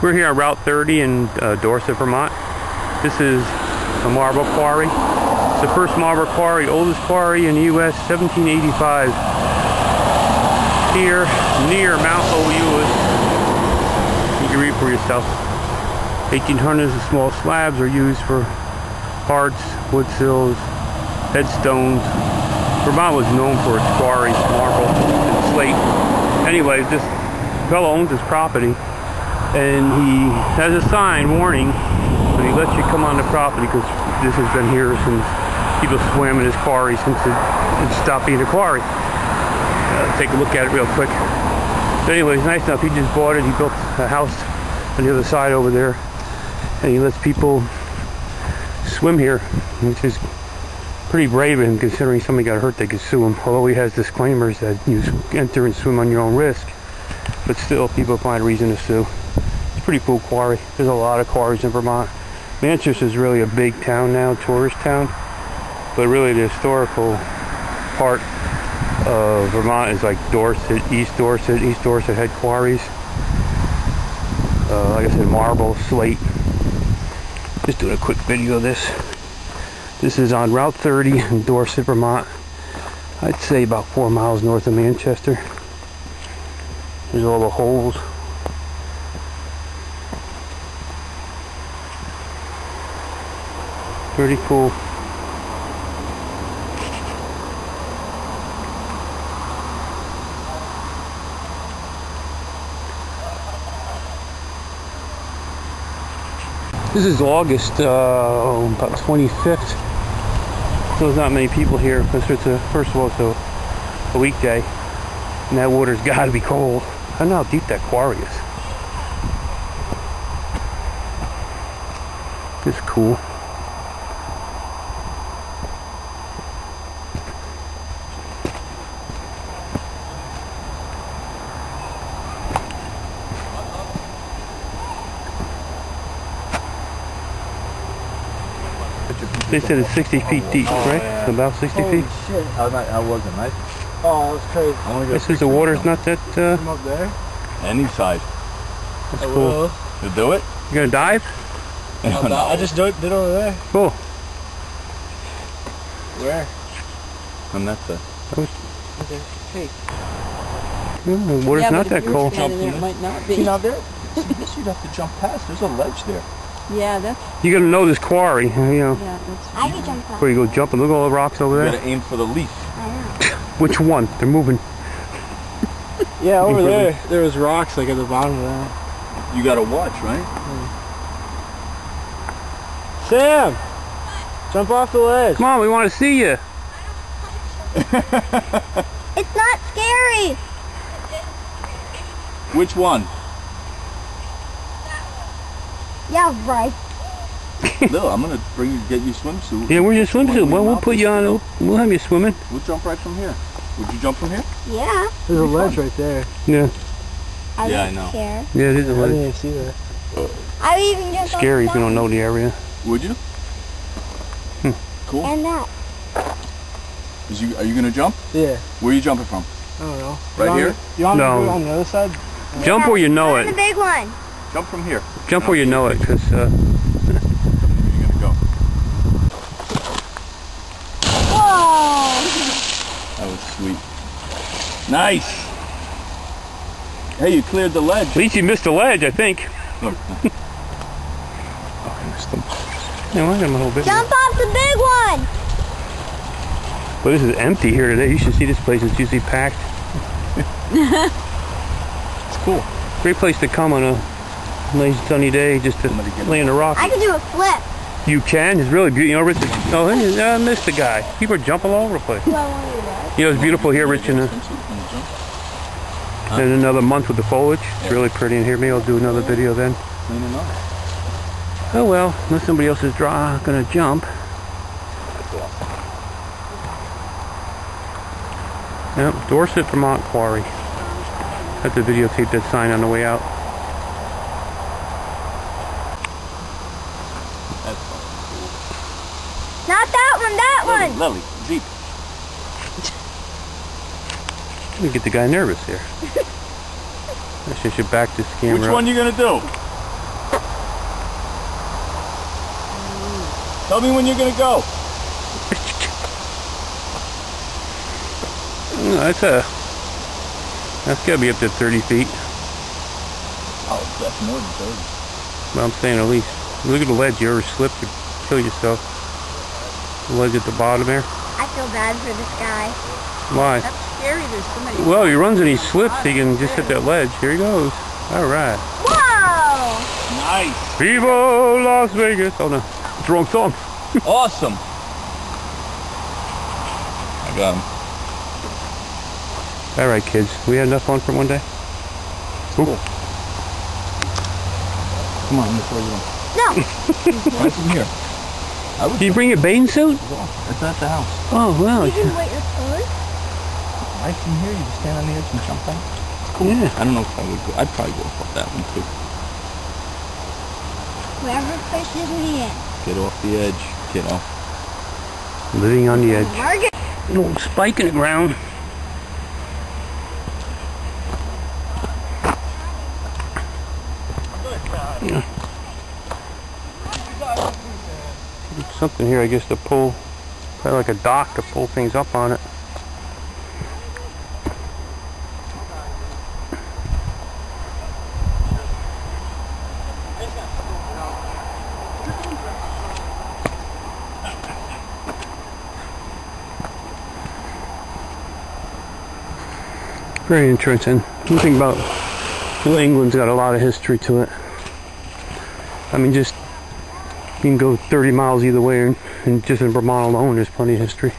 We're here on Route 30 in uh, Dorset, Vermont. This is a marble quarry. It's the first marble quarry, oldest quarry in the U.S., 1785. Here near Mount Aeolus. You can read for yourself. 1800s, the small slabs are used for hearts, wood sills, headstones. Vermont was known for its quarries, marble, and slate. Anyway, this fellow owns this property and he has a sign warning but he lets you come on the property because this has been here since people swam in his quarry since it, it stopped being a quarry. Uh, take a look at it real quick. But anyway, it's nice enough. He just bought it. He built a house on the other side over there and he lets people swim here, which is pretty brave of him considering somebody got hurt they could sue him. Although he has disclaimers that you enter and swim on your own risk. But still, people find reason to sue It's a pretty cool quarry. There's a lot of quarries in Vermont. Manchester is really a big town now, tourist town. But really the historical part of Vermont is like Dorset, East Dorset. East Dorset had quarries. Uh, like I said, marble, slate. Just doing a quick video of this. This is on Route 30 in Dorset, Vermont. I'd say about four miles north of Manchester. There's all the holes. pretty cool. This is August, uh, about 25th. So there's not many people here it's a, first of all, it's a, a weekday. And that water's got to be cold. I don't know how deep that quarry is. It's cool. They said it's 60 feet deep, oh, right? Yeah. About 60 Holy feet. shit. I, I wasn't, right? Oh, that's crazy. This is the water's not that. Uh, From up there? Any side. That's I cool. Will. You do it? You gonna dive? no. I just do it, did over there. Cool. Where? On that side. Okay. Hey. Mm, the water's yeah, not that cold. There, it might not be. See, now there, this you'd have to jump past. There's a ledge there. Yeah, that's. You gotta know this quarry, you know. Yeah, that's. I can jump up. Where you go jumping? Look at all the rocks over You there. gotta aim for the leaf. Which one? They're moving. Yeah, over there, there was rocks like at the bottom of that. You gotta watch, right? Hmm. Sam! Jump off the ledge. Come on, we want to see you. it's not scary. Which one? Yeah, right. no, I'm gonna bring you, get you swimsuit. Yeah, where's your swimsuit? Well, we'll put you on. We'll have you swimming. We'll jump right from here. Would you jump from here? Yeah. There's a ledge right there. Yeah. I yeah, I know. Care. Yeah, it is a I ledge. didn't even see that. I even just Scary if you don't know the area. Would you? Hmm. Cool. And that. Is you, are you gonna jump? Yeah. Where are you jumping from? I don't know. Right you here? On, you want No. to on the other side? Jump where you know it. The big one. Jump from here. Jump where you know it, because uh, Where you gonna go? Whoa. That was sweet. Nice. Hey, you cleared the ledge. at least you missed the ledge, I think. Look. Oh, I missed them. Yeah, I got my whole bit. Jump off the big one. But this is empty here today. You should see this place. It's usually packed. It's cool. Great place to come on a nice sunny day just to Somebody lay in the rock. I can do a flip. You can. It's really beautiful. You know, Rich. Oh, I missed the guy. People are jumping all over the place. Do I want to do that? You know, it's beautiful here, Rich, in, a, in another month with the foliage. It's really pretty in here. Maybe I'll do another video then. Cleaning up. Oh well, unless somebody else is draw, gonna jump. Yep, Dorset, Vermont Quarry. Have to videotape that sign on the way out. That's cool. Not that one, that Lily, one. Lily, Jeep. You get the guy nervous here. I should, should back this camera. Which one are you gonna do? Tell me when you're gonna go. no, that's a. That's gotta be up to 30 feet. Oh, that's more than 30. Well, I'm saying at least. Look at the ledge. You ever slip, you kill yourself. The ledge at the bottom there. I feel bad for this guy. Why? That's scary. There's so many. Well, he runs and he slips. He can just hit that ledge. Here he goes. All right. Wow. Nice. Viva Las Vegas. Oh no, it's the wrong song. Awesome. I got him. All right, kids. We had enough fun for one day. Cool. Come on, let's go. No! Right from here. I would Did you bring your bathing suit? It's at the house. Oh well. You can wait your food? Right from here, you just stand on the edge and jump out. Yeah. I don't know if I would go. I'd probably go up that one too. Whoever pushes me in. Get off the edge, kiddo. Living on the edge. Margaret! Little spike in the ground. Yeah. Something here, I guess, to pull, probably like a dock to pull things up on it. Very interesting. One thing about New England's got a lot of history to it. I mean, just you can go 30 miles either way, and, and just in Vermont alone, there's plenty of history.